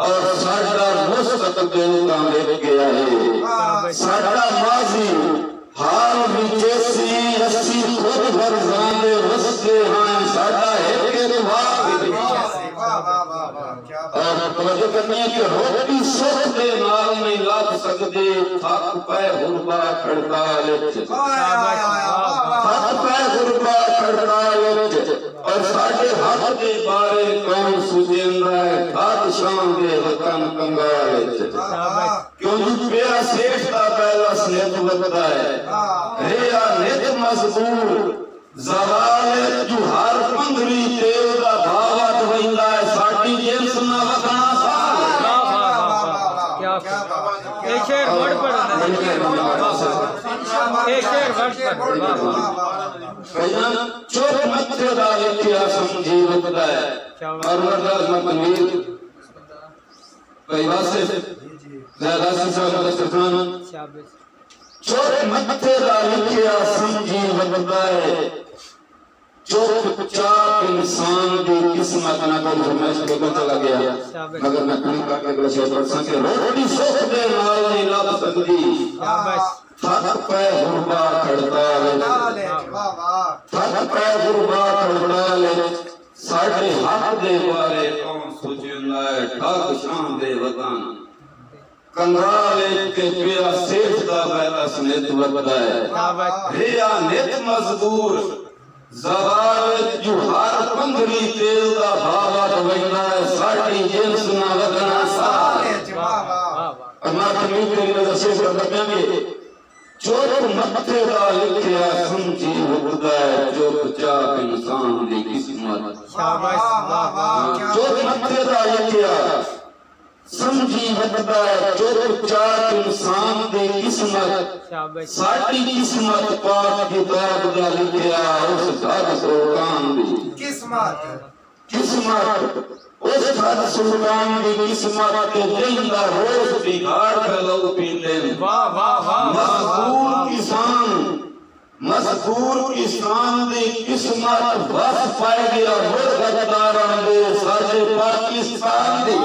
اور ساڈا مستقبل کا لے گیا ہے ساڈا ماضی حال وچیسی اسی خود غرزان دے رستے ہیں۔ ساڈا ایک اتفاق اور توجہ کرنی ہے۔ کہ روٹی دے نال نہیں لگ سکدے تھک پے غربا کھڑکا لچ تھک پے غربا کھڑکا لچ اور ساڈے حق دے بارے کون سوچیندا ہے؟ خاک شان دے وطن کنگال وچ کیوں جو پیا سیٹھ دا پہلا سنت وقتا ہے۔ ریا نت مضبور زوال جو ہر پندری تیل دا بھاوت ویندا ہے ساڈی جنس نہ وکھنا سال ایک شیر ورڈ پڑھ ایک شیر ورڈ پڑھ کہنا چوک متھے دا لکھیا سمجھی وقتا ہے۔ اور مرداز مکنویر کئی واسے زیادہ سے صاحب دسترخان چوک متھے دا لکھیا سمجھی وقتا ہے چوک چاک انسان دی قسمت نہ کوئی فرمائش کے کو چلا گیا مگر میں کہیں کا کہ اگلا شہر پڑھ سکے روٹی سوکھ دے نال نہیں لگ سکتی تھک پہ غربا کھڑتا لے تھک پہ غربا کھڑتا لے ساڑھے حق دے بارے کون سوچندا ہے ٹھاک شان دے وطن۔ کنگالے کے پیا سیٹھ دا بیلا سنیت وقتا ہے۔ ریا نیت مزدور زوال جو ہر پندری تیل دا بھاوت وینا ہے۔ ساڑھی جنس نہ وگنا سال اما تمہیں تیری نظر سے اس کا چوک مکتے دا لکھیا سمجھی وقتا ہے چوک چاک انسان دی قسمت۔ چوک مکتے دا لکھیا سمجھی وقتا ہے چوک چاک انسان دی قسمت۔ ساڑھی قسمت پاک کتاب دا لکھیا اس گھر سلطان دی۔ قسمت۔ اس گھر سلطان دی قسمت کے دن دا روز بگاڑ لوگ پیتے مذکور کسان مذکور کسان دی قسمت بس پائے گیا مرغداران دے سارے پاکستان دی۔